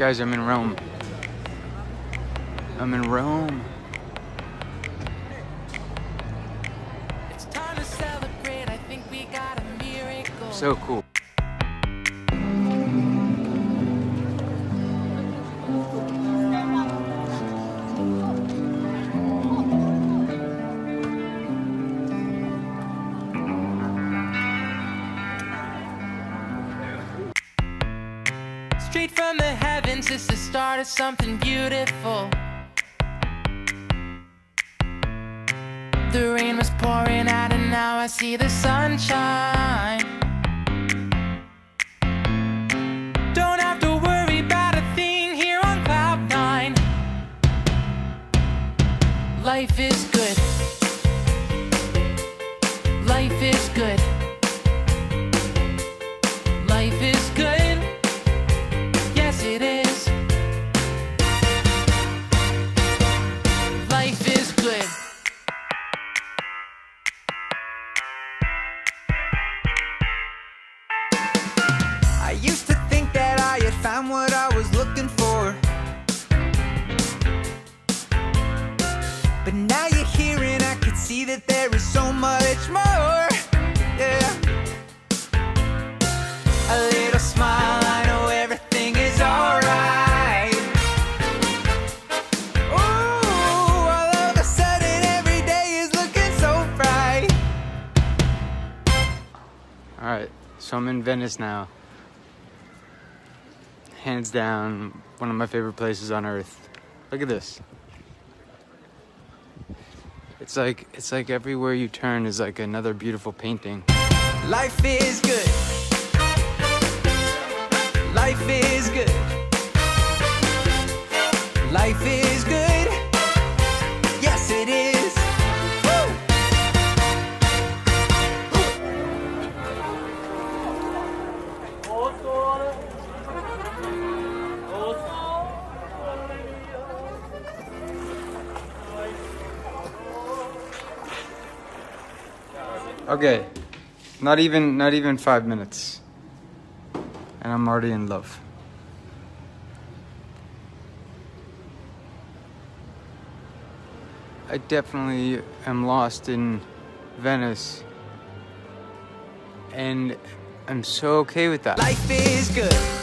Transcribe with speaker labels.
Speaker 1: Guys, I'm in Rome. I'm in Rome.
Speaker 2: It's time Straight from the heavens, it's the start of something beautiful. The rain was pouring out, and now I see the sunshine. Don't have to worry about a thing here on cloud nine. Life is
Speaker 3: used to think that I had found what I was looking for. But now you're here and I can see that there is so much more. Yeah. A little smile, I know everything is all.
Speaker 1: Alright, so I'm in Venice now. Hands down, one of my favorite places on earth. Look at this. It's like it's like everywhere you turn is like another beautiful painting.
Speaker 3: Life is good. Life is good. Life is
Speaker 1: Okay. Not even not even 5 minutes. And I'm already in love. I definitely am lost in Venice. And I'm so okay with that.
Speaker 3: Life is good.